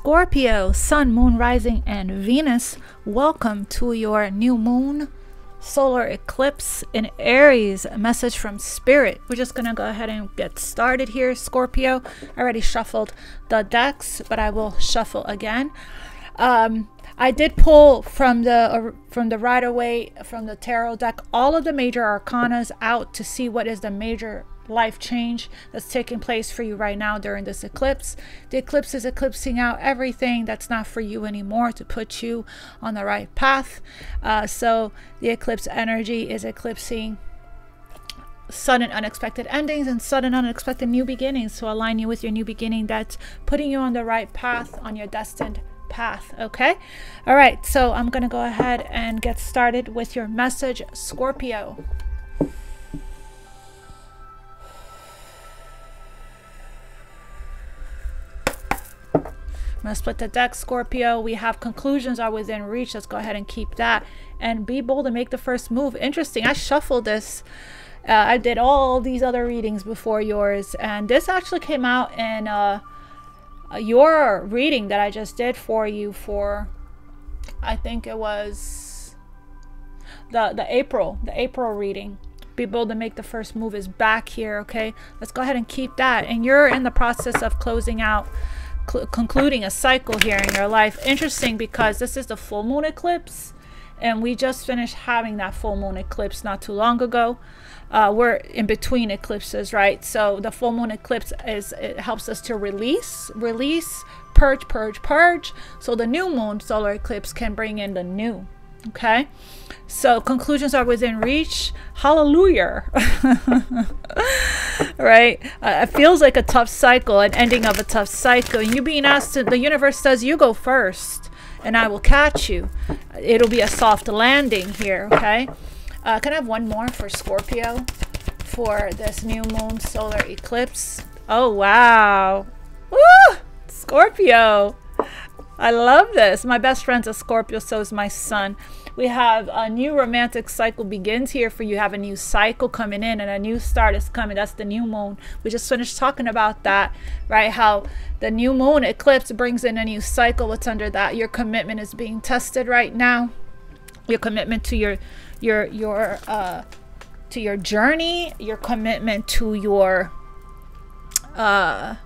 Scorpio, Sun, Moon, Rising, and Venus, welcome to your new moon solar eclipse in Aries. A message from Spirit. We're just going to go ahead and get started here, Scorpio. I already shuffled the decks, but I will shuffle again. Um, I did pull from the uh, from the Rider Waite from the tarot deck all of the major arcanas out to see what is the major life change that's taking place for you right now during this eclipse. The eclipse is eclipsing out everything that's not for you anymore to put you on the right path. Uh, so the eclipse energy is eclipsing sudden unexpected endings and sudden unexpected new beginnings to align you with your new beginning that's putting you on the right path on your destined path okay all right so i'm gonna go ahead and get started with your message scorpio I'm going to split the deck, Scorpio. We have conclusions are within reach. Let's go ahead and keep that. And be bold and make the first move. Interesting. I shuffled this. Uh, I did all these other readings before yours. And this actually came out in uh, your reading that I just did for you for, I think it was the, the April, the April reading be bold to make the first move is back here okay let's go ahead and keep that and you're in the process of closing out concluding a cycle here in your life. Interesting because this is the full moon eclipse and we just finished having that full moon eclipse not too long ago. Uh, we're in between eclipses, right? So the full moon eclipse is it helps us to release, release, purge, purge, purge. So the new moon solar eclipse can bring in the new. Okay, so conclusions are within reach. Hallelujah. right? Uh, it feels like a tough cycle, an ending of a tough cycle. And you being asked to, the universe says you go first and I will catch you. It'll be a soft landing here, okay? Uh, can I have one more for Scorpio for this new moon solar eclipse? Oh, wow. Woo! Scorpio. I love this. My best friend's a Scorpio, so is my son. We have a new romantic cycle begins here for you. Have a new cycle coming in and a new start is coming. That's the new moon. We just finished talking about that, right? How the new moon eclipse brings in a new cycle. What's under that? Your commitment is being tested right now. Your commitment to your your your uh to your journey, your commitment to your uh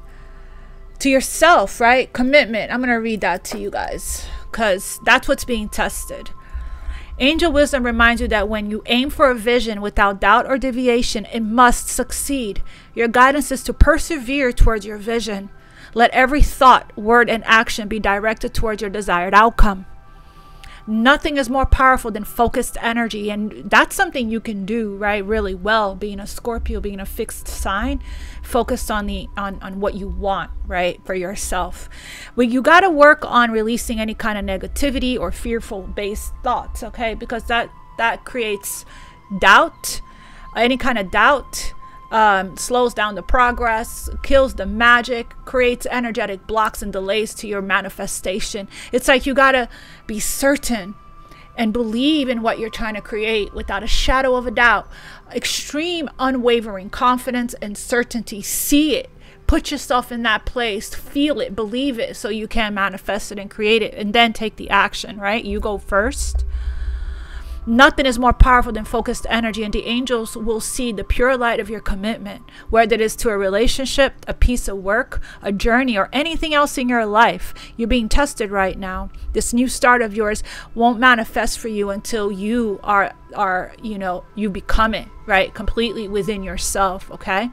to yourself, right? Commitment. I'm going to read that to you guys because that's what's being tested. Angel wisdom reminds you that when you aim for a vision without doubt or deviation, it must succeed. Your guidance is to persevere towards your vision. Let every thought, word, and action be directed towards your desired outcome. Nothing is more powerful than focused energy. And that's something you can do, right, really well, being a Scorpio, being a fixed sign, focused on the on, on what you want, right, for yourself. Well, you gotta work on releasing any kind of negativity or fearful based thoughts, okay? Because that that creates doubt, any kind of doubt um, slows down the progress, kills the magic, creates energetic blocks and delays to your manifestation. It's like you gotta be certain and believe in what you're trying to create without a shadow of a doubt. Extreme, unwavering confidence and certainty. See it. Put yourself in that place, feel it, believe it, so you can manifest it and create it, and then take the action, right? You go first. Nothing is more powerful than focused energy, and the angels will see the pure light of your commitment, whether it is to a relationship, a piece of work, a journey, or anything else in your life. You're being tested right now. This new start of yours won't manifest for you until you are are, you know, you become it, right? Completely within yourself, okay?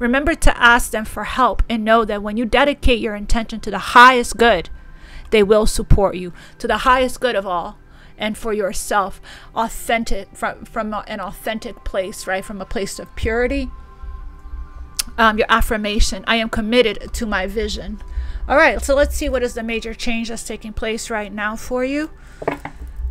Remember to ask them for help and know that when you dedicate your intention to the highest good, they will support you to the highest good of all and for yourself authentic from from an authentic place right? From a place of purity. Um, your affirmation i am committed to my vision. All right so let's see what is the major change that's taking place right now for you.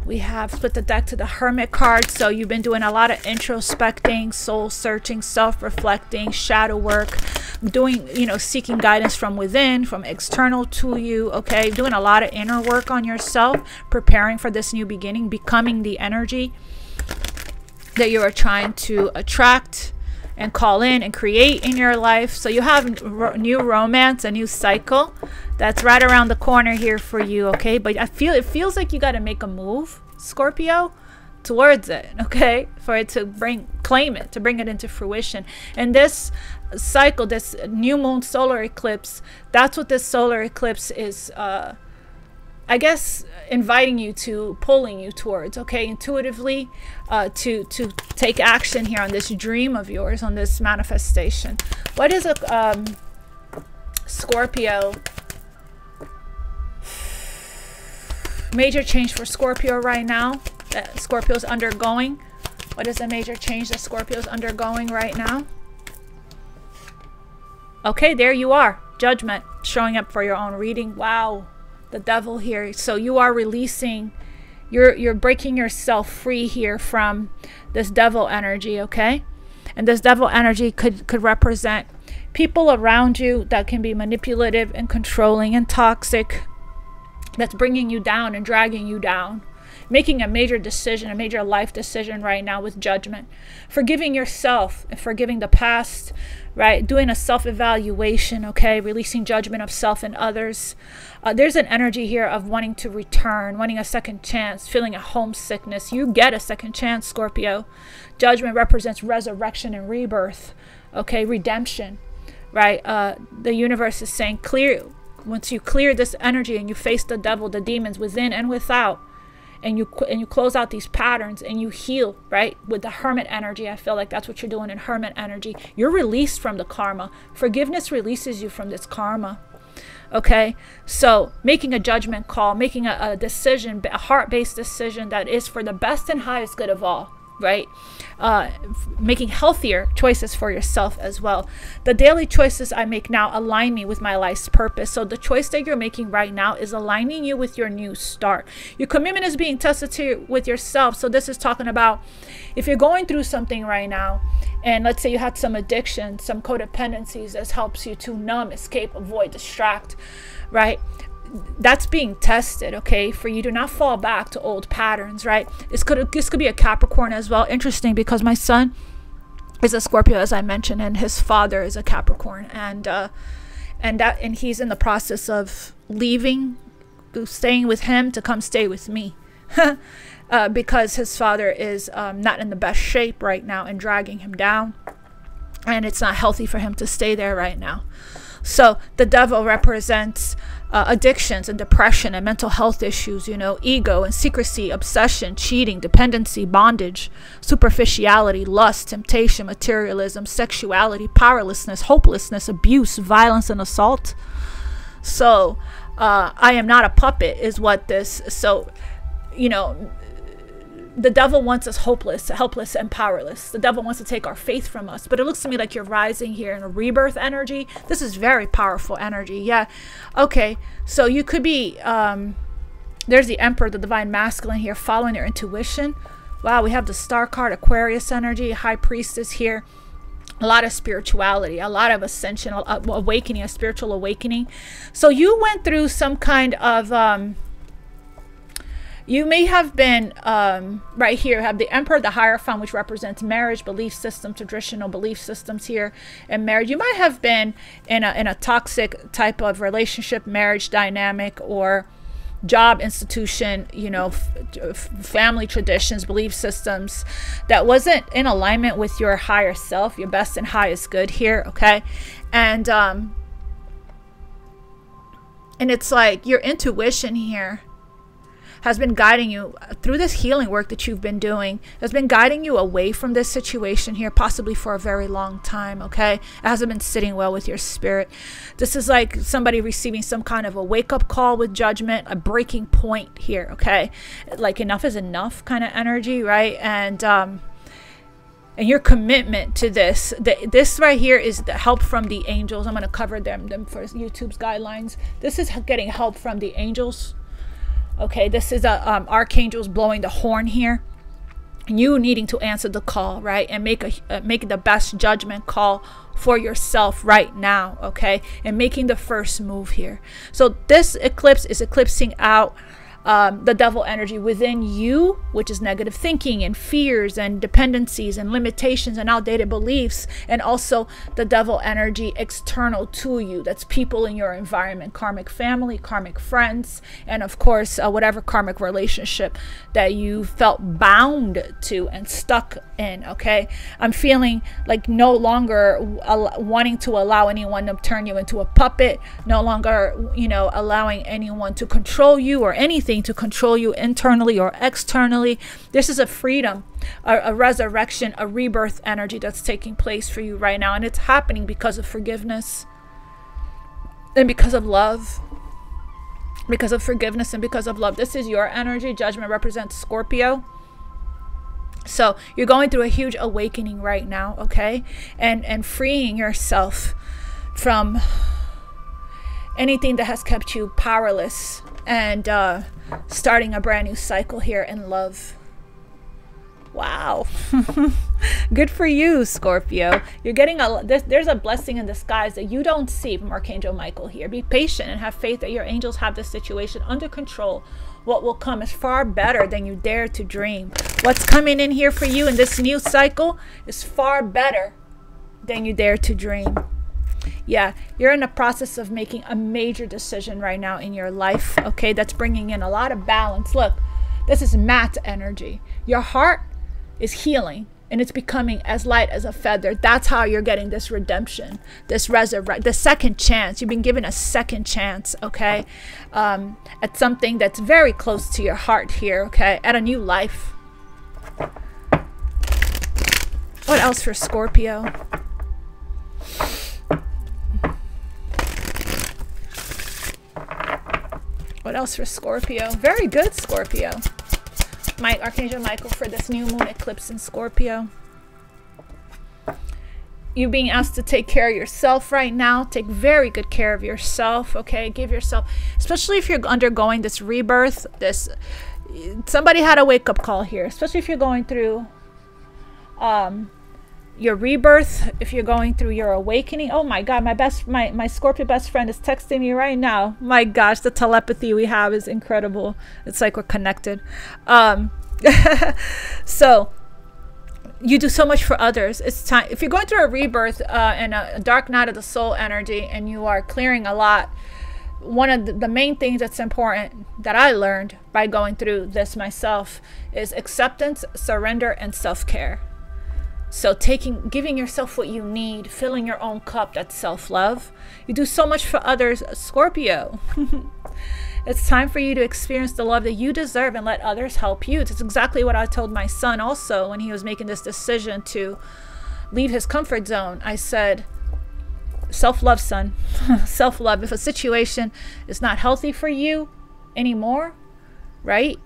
We have split the deck to the hermit card so you've been doing a lot of introspecting soul searching self-reflecting shadow work doing you know seeking guidance from within from external to you okay doing a lot of inner work on yourself preparing for this new beginning becoming the energy that you are trying to attract and call in and create in your life. So you have new romance, a new cycle that's right around the corner here for you, okay? But I feel it feels like you got to make a move, Scorpio, towards it, okay? For it to bring claim it, to bring it into fruition. And this cycle, this new moon solar eclipse, that's what this solar eclipse is uh I guess inviting you to pulling you towards okay intuitively uh, to to take action here on this dream of yours on this manifestation what is a um, Scorpio major change for Scorpio right now that Scorpio's undergoing. What is a major change that Scorpio's undergoing right now? Okay there you are. Judgment showing up for your own reading. Wow the devil here. So you are releasing you're you're breaking yourself free here from this devil energy, okay? And this devil energy could could represent people around you that can be manipulative and controlling and toxic that's bringing you down and dragging you down making a major decision, a major life decision right now with judgment, forgiving yourself and forgiving the past, right? Doing a self evaluation, okay? Releasing judgment of self and others. Uh, there's an energy here of wanting to return, wanting a second chance, feeling a homesickness. You get a second chance, Scorpio. Judgment represents resurrection and rebirth, okay? Redemption, right? Uh, the universe is saying, clear. Once you clear this energy and you face the devil, the demons within and without, and you and you close out these patterns and you heal right with the hermit energy. I feel like that's what you're doing in hermit energy. You're released from the karma. Forgiveness releases you from this karma okay? So making a judgment call making a, a decision a heart-based decision that is for the best and highest good of all right? Uh, making healthier choices for yourself as well. The daily choices I make now align me with my life's purpose. So the choice that you're making right now is aligning you with your new start. Your commitment is being tested to with yourself. So this is talking about if you're going through something right now, and let's say you had some addiction, some codependencies, this helps you to numb, escape, avoid, distract, right? That's being tested okay? For you to not fall back to old patterns right? This could this could be a capricorn as well. Interesting because my son is a scorpio as i mentioned and his father is a capricorn. And uh and that and he's in the process of leaving staying with him to come stay with me. Uh, because his father is um, not in the best shape right now and dragging him down. And it's not healthy for him to stay there right now so the devil represents uh, addictions and depression and mental health issues, you know, ego and secrecy, obsession, cheating, dependency, bondage, superficiality, lust, temptation, materialism, sexuality, powerlessness, hopelessness, abuse, violence, and assault. So, uh, I am not a puppet, is what this. So, you know, the devil wants us hopeless, helpless, and powerless. The devil wants to take our faith from us. But it looks to me like you're rising here in a rebirth energy. This is very powerful energy. Yeah. Okay. So you could be, um, there's the Emperor, the divine masculine here, following your intuition. Wow. We have the star card, Aquarius energy, High Priestess here. A lot of spirituality, a lot of ascension, awakening, a spiritual awakening. So you went through some kind of, um, you may have been um, right here, have the Emperor, the Hierophant, which represents marriage, belief system, traditional belief systems here in marriage. You might have been in a, in a toxic type of relationship, marriage dynamic, or job institution, you know, family traditions, belief systems that wasn't in alignment with your higher self, your best and highest good here, okay? And, um, and it's like your intuition here has been guiding you through this healing work that you've been doing, has been guiding you away from this situation here, possibly for a very long time, okay? It hasn't been sitting well with your spirit. This is like somebody receiving some kind of a wake up call with judgment, a breaking point here, okay? Like enough is enough kind of energy, right? And, um, and your commitment to this the, this right here is the help from the angels i'm going to cover them them for youtube's guidelines this is getting help from the angels Okay, this is a um, archangels blowing the horn here. You needing to answer the call, right, and make a uh, make the best judgment call for yourself right now, okay, and making the first move here. So this eclipse is eclipsing out um, the devil energy within you, which is negative thinking and fears and dependencies and limitations and outdated beliefs, and also the devil energy external to you. That's people in your environment, karmic family, karmic friends, and of course, uh, whatever karmic relationship that you felt bound to and stuck in. Okay, I'm feeling like no longer wanting to allow anyone to turn you into a puppet, no longer, you know, allowing anyone to control you or anything anything to control you internally or externally. This is a freedom, a, a resurrection, a rebirth energy that's taking place for you right now. And it's happening because of forgiveness and because of love because of forgiveness and because of love. This is your energy. Judgment represents Scorpio. So you're going through a huge awakening right now, okay? And and freeing yourself from anything that has kept you powerless and uh, starting a brand new cycle here in love. Wow. Good for you, Scorpio. You're getting a there's, there's a blessing in disguise that you don't see from Archangel Michael here. Be patient and have faith that your angels have this situation under control. What will come is far better than you dare to dream. What's coming in here for you in this new cycle is far better than you dare to dream yeah, you're in the process of making a major decision right now in your life, okay? That's bringing in a lot of balance. Look, this is Ma'at energy. Your heart is healing and it's becoming as light as a feather. That's how you're getting this redemption, this resurrect, the second chance. You've been given a second chance, okay? Um, at something that's very close to your heart here, okay? At a new life. What else for Scorpio? What else for Scorpio? Very good, Scorpio. Mike, Archangel Michael for this new moon eclipse in Scorpio. You being asked to take care of yourself right now. Take very good care of yourself, okay? Give yourself, especially if you're undergoing this rebirth, this somebody had a wake up call here, especially if you're going through um your rebirth, if you're going through your awakening. Oh my God, my best, my, my Scorpio best friend is texting me right now. My gosh, the telepathy we have is incredible. It's like we're connected. Um, so you do so much for others. It's time, if you're going through a rebirth uh, and a, dark night of the soul energy and you are clearing a lot, one of the, the main things that's important that I learned by going through this myself is acceptance, surrender, and self care so taking giving yourself what you need, filling your own cup, that's self-love. You do so much for others, Scorpio. it's time for you to experience the love that you deserve and let others help you. That's exactly what I told my son also when he was making this decision to leave his comfort zone. I said, self-love, son. self-love. If a situation is not healthy for you anymore, right?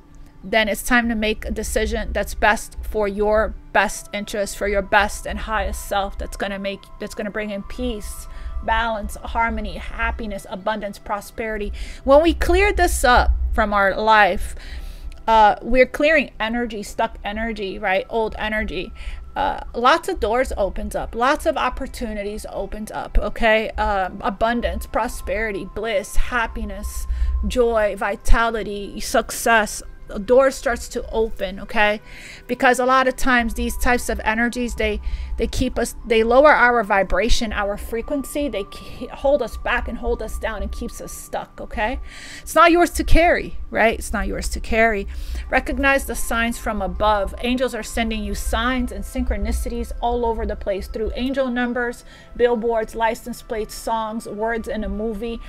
Then it's time to make a decision that's best for your best interest, for your best and highest self that's going to make that's going to bring in peace, balance, harmony, happiness, abundance, prosperity. When we clear this up from our life, uh, we're clearing energy, stuck energy, right? Old energy. Uh, lots of doors opens up lots of opportunities opens up okay um, abundance prosperity bliss happiness joy vitality success a door starts to open okay? Because a lot of times these types of energies they they keep us they lower our vibration our frequency. They hold us back and hold us down and keeps us stuck okay? It's not yours to carry right? It's not yours to carry. Recognize the signs from above. Angels are sending you signs and synchronicities all over the place through angel numbers billboards license plates songs words in a movie.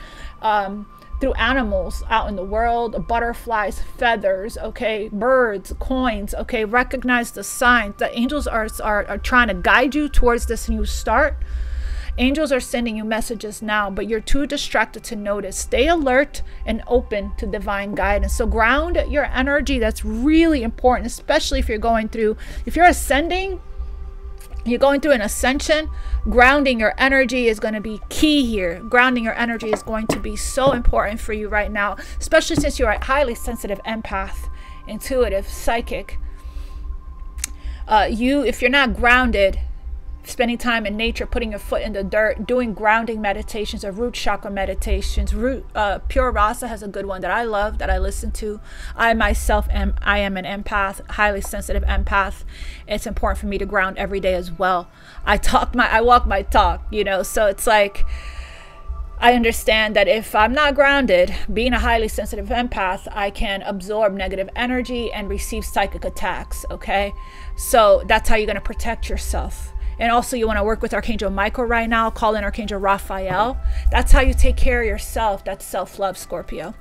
Um, through animals out in the world butterflies feathers okay birds coins okay recognize the signs. The angels are, are, are trying to guide you towards this new start. Angels are sending you messages now but you're too distracted to notice. Stay alert and open to divine guidance. So ground your energy. That's really important especially if you're going through if you're ascending you're going through an ascension, grounding your energy is going to be key here. Grounding your energy is going to be so important for you right now, especially since you're a highly sensitive empath, intuitive, psychic. Uh, you, if you're not grounded spending time in nature, putting your foot in the dirt, doing grounding meditations or root chakra meditations. Root uh, Pure Rasa has a good one that I love that I listen to. I myself am I am an empath, highly sensitive empath. It's important for me to ground every day as well. I talk my I walk my talk, you know. So it's like I understand that if I'm not grounded, being a highly sensitive empath, I can absorb negative energy and receive psychic attacks. Okay. So that's how you're going to protect yourself. And also, you want to work with Archangel Michael right now, call in Archangel Raphael. That's how you take care of yourself. That's self love, Scorpio.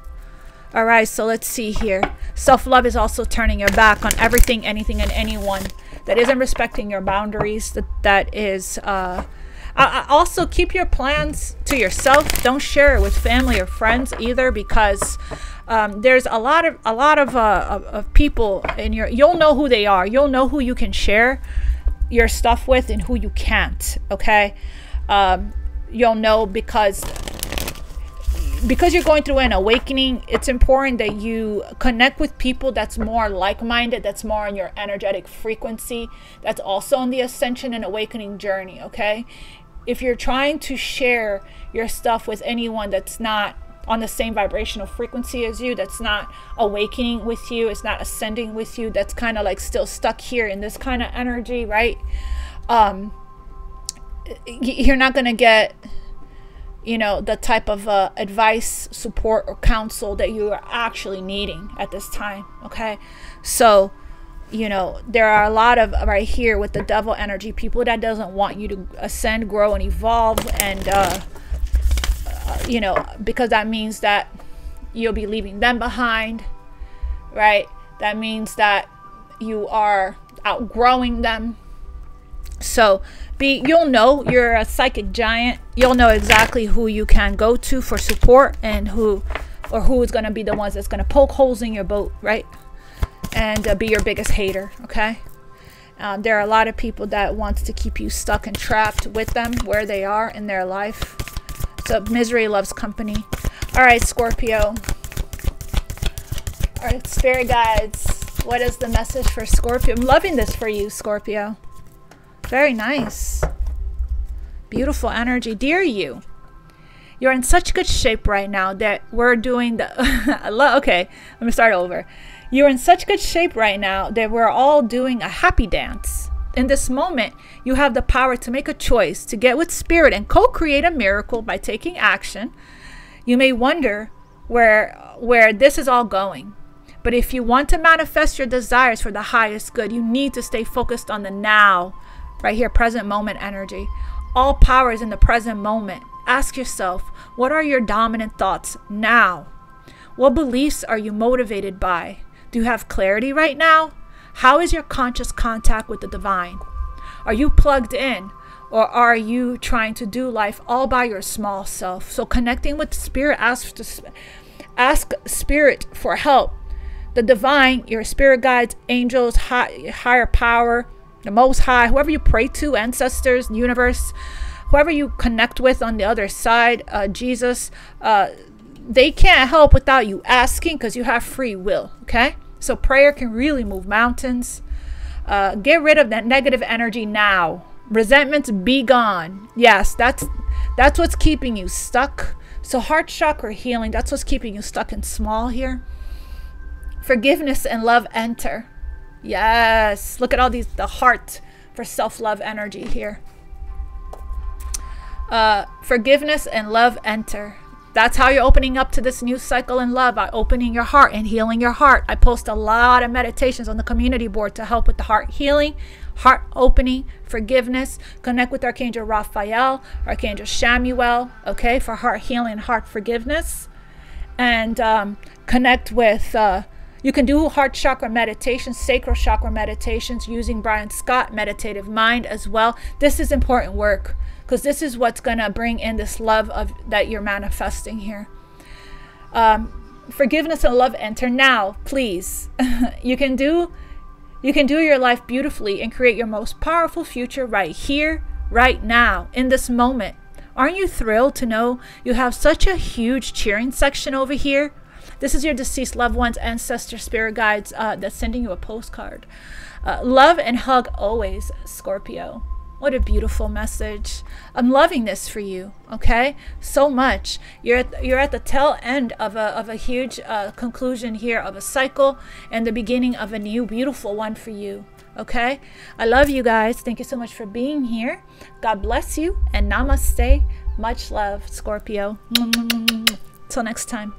All right, so let's see here. Self love is also turning your back on everything, anything, and anyone that isn't respecting your boundaries, that, that is. Uh, uh, also, keep your plans to yourself. Don't share it with family or friends either, because um, there's a lot of a lot of, uh, of, of people in your. You'll know who they are. You'll know who you can share your stuff with and who you can't. Okay, um, you'll know because because you're going through an awakening, it's important that you connect with people that's more like-minded, that's more on your energetic frequency, that's also on the ascension and awakening journey. Okay, if you're trying to share your stuff with anyone that's not on the same vibrational frequency as you, that's not awakening with you, it's not ascending with you, that's kind of like still stuck here in this kind of energy, right? Um, you're not going to get, you know, the type of uh, advice, support, or counsel that you are actually needing at this time, okay? So, you know there are a lot of right here with the devil energy people that doesn't want you to ascend grow and evolve and uh, you know, because that means that you'll be leaving them behind, right? That means that you are outgrowing them. So be you'll know you're a psychic giant. You'll know exactly who you can go to for support and who or who is going to be the ones that's going to poke holes in your boat, right? And uh, be your biggest hater, okay? Um, there are a lot of people that wants to keep you stuck and trapped with them where they are in their life. So misery loves company. All right, Scorpio. All right, spirit guides. What is the message for Scorpio? I'm loving this for you, Scorpio. Very nice. Beautiful energy. Dear you, you're in such good shape right now that we're doing the. I. Okay, let me start over. You're in such good shape right now that we're all doing a happy dance in this moment, you have the power to make a choice to get with spirit and co-create a miracle by taking action. You may wonder where where this is all going. But if you want to manifest your desires for the highest good, you need to stay focused on the now, right here, present moment energy. All power is in the present moment. Ask yourself, what are your dominant thoughts now? What beliefs are you motivated by? Do you have clarity right now? How is your conscious contact with the divine? Are you plugged in? Or are you trying to do life all by your small self? So connecting with spirit, ask, to, ask spirit for help. The divine, your spirit guides, angels, high, higher power, the most high, whoever you pray to, ancestors, universe, whoever you connect with on the other side, uh, Jesus, uh, they can't help without you asking because you have free will, okay? So prayer can really move mountains. Uh, get rid of that negative energy now. Resentments be gone. Yes, that's that's what's keeping you stuck. So heart chakra healing, that's what's keeping you stuck and small here. Forgiveness and love enter. Yes. Look at all these the heart for self-love energy here. Uh, forgiveness and love enter. That's how you're opening up to this new cycle in love by opening your heart and healing your heart. I post a lot of meditations on the community board to help with the heart healing, heart opening, forgiveness. Connect with Archangel Raphael, Archangel Chamuel, okay, for heart healing, heart forgiveness. And um, connect with, uh, you can do heart chakra meditations, sacral chakra meditations using Brian Scott Meditative Mind as well. This is important work because this is what's going to bring in this love of that you're manifesting here. Um, forgiveness and love enter now, please. you can do you can do your life beautifully and create your most powerful future right here, right now, in this moment. Aren't you thrilled to know you have such a huge cheering section over here? This is your deceased loved ones, ancestor, spirit guides uh, that's sending you a postcard. Uh, love and hug always, Scorpio. What a beautiful message. I'm loving this for you, okay? So much. You're at, you're at the tail end of a, of a huge uh, conclusion here of a cycle and the beginning of a new beautiful one for you, okay? I love you guys. Thank you so much for being here. God bless you and namaste. Much love, Scorpio. Till next time.